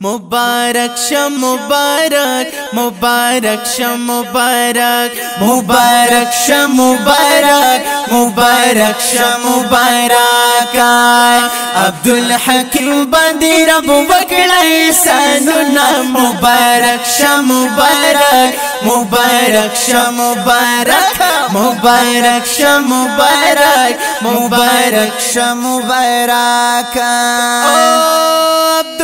مبارک شم مبارک مبارک شم مبارک مبارک شم مبارک مبارک شم مبارک عبدالحکیم باندې رب وکړای سنونه مبارک شم مبارک مبارک شم مبارک مبارک شم مبارک مبارک شم مبارک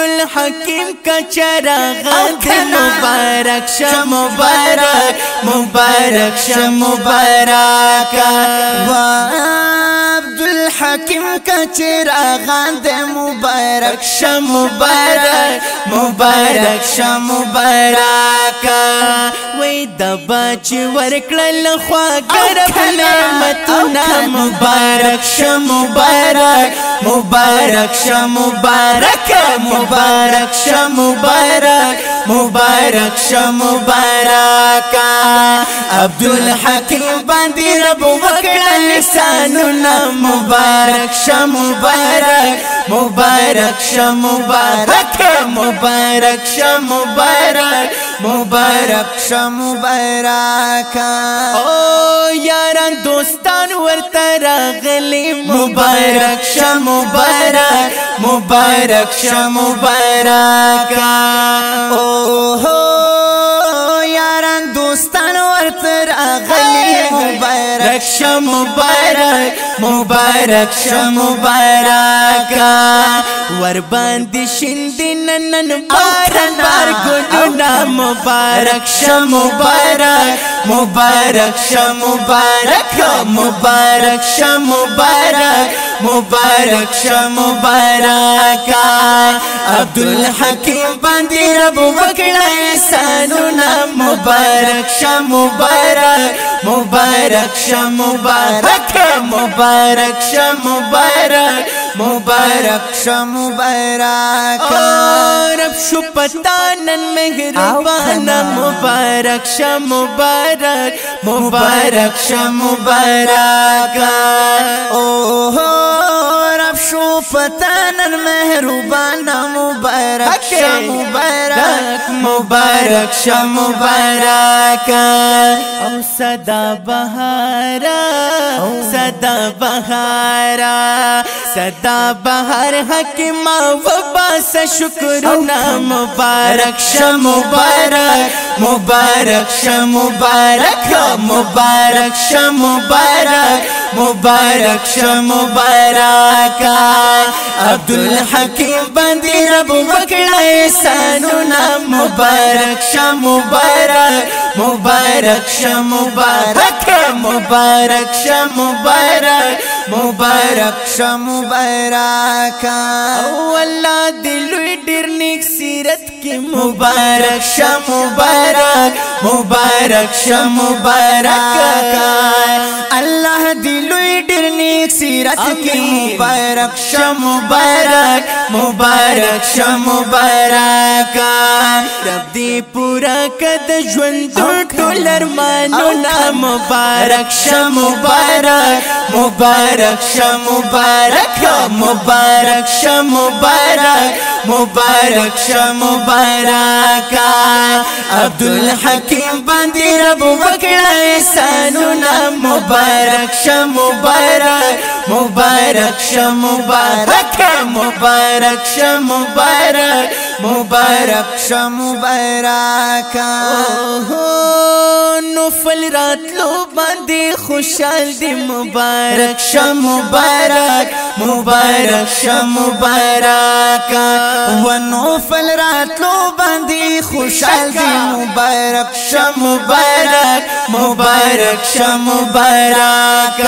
الحکیم کچرا غد مبارک ش مبارک مبارک ش مبارک کچر اغان دے مبارک شا مبارک مبارک شا مبارک وی دبا چی ورکلل خواگر بلامتنا مبارک شا مبارک مبارک شا مبارک مبارک شا مبارک مبارک شا مبارک عبدالحکیم باندې رب وکړه لسانونه مبارک شه مبارک مبارک شه مبارک مبارک شه مبارک مبارک شه مبارک او یاران دوستان ورته راغلی مبارک شه مبارک مبارک شه مبارک او هو یاران دوستان ورت راغلی مبارک شم مبارک مبارک شم مبارک ور باندې شیندین نن بار بار ګډو مبارک شم مبارک مبارک شه مبارک مبارک شه مبارک مبارک شه مبارک عبد الحکیم باندې رب وکړای سانونا مبارک شه مبارک مبارک شه مبارک مبارک شه مبارک मुबारक मुबारक रब शुपतानन मेहरबाना मुबारक मुबारक मुबारक मुबारक ओ हो مصطف شو فتانا مهربانا مبارك شا مبارك مبارك شا مبارك او صدا بهارا صدا بهارا صدا بهار حکیم و باس شکرنا مبارک شا مبارک مبارک شه مبارک مبارک شه مبارک مبارک شه مبارک عبد الحکیم باندې رب وکړه احسانونه مبارک شه مبارک مبارک شه مبارک مبارک شه مبارک مبارک شه مبارک او الله دلوي ډیر نیک سیرت کی مبارک شا مبارک مبارک شا مبارک الله دلوی ډیر نیک سیرت کی مبارک شا مبارک مبارک شا مبارک رب دی پورا کد ژوند ټول ارمانو نا مبارک شا مبارک مبارک شا مبارک مبارک شا مبارک مبارک شا مبارک برکا عبد الحکیم باندې رب وکړای سانونا مبارک ش مبارک مبارک ش مبارک مبارک ش مبارک مبارک شو مبارک نفل راتلو باندې خوشحال دی مبارک شو مبارک مبارک شو مبارک و نفل راتلو باندې خوشحال دی مبارک شو مبارک مبارک شو مبارک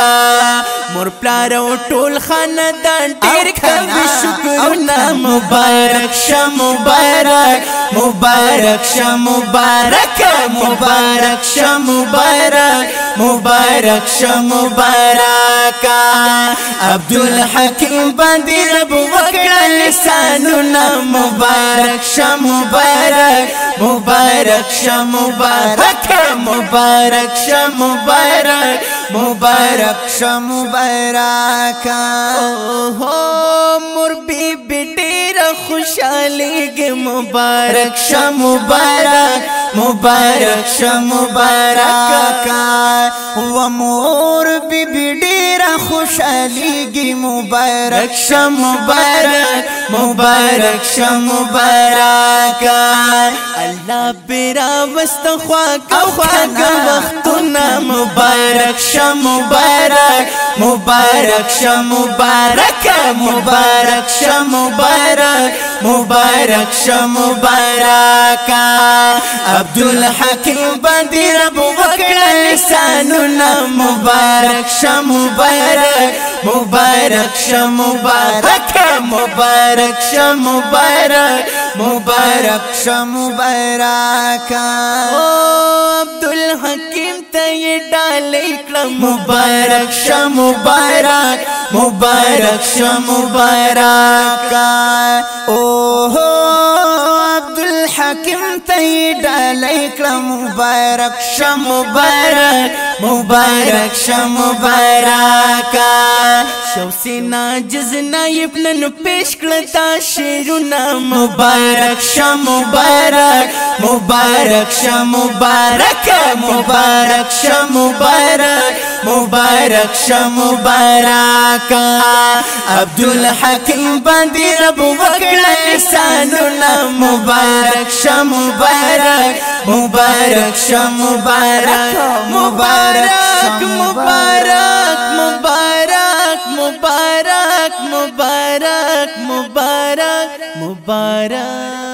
مور پلار او ټول خاندان ډیر کبي شکرونه مبارک شو مبارک مبارک مبارک شه مبارک مبارک شه مبارک مبارک شه مبارک عبد الحکیم باندې رب وکړل لسانونه مبارک شه مبارک مبارک شه مبارک مبارک شه مبارک مبارک شو مبارک او مور بی بیٹیر خوشالی گی مبارک شو مبارک مبارک شو مبارک و مور بی بیٹیر خوشالی گی مبارک شو مبارک مبارک شه مبارک الله بیره واست خواګه خواګه وختونه مبارک شه مبارک مبارک شه مبارک مبارک شه مبارک مبارک شه مبارک عبد الحکیم باندې رب وکړه لسانونه مبارک شه مبارک مبارک شه مبارک مبارک شه مبارک مبارک شه مبارک عبد الحکیم ته ډالې کړم مبارک شه مبارک مبارک شه مبارک اوه حاکم ته ډالای کړم مبارک شه مبارک مبارک شه مبارک شوس ناجز نایب نن پیش کړه تا شیرونه مبارک شه مبارک مبارک شه مبارک مبارک شه مبارک مبارک شه مبارک عبد الحکیم باندې رب وکړه انسانونه مبارک شه مبارک مبارک شه مبارک مبارک مبارک para